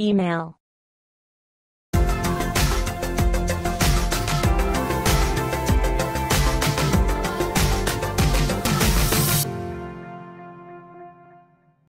Email.